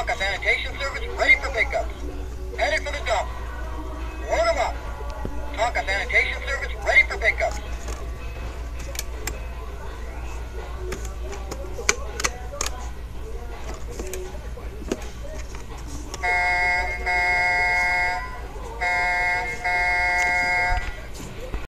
Tonka Sanitation Service ready for pickups. Headed for the dump. Load 'em up. Tonka Sanitation Service ready.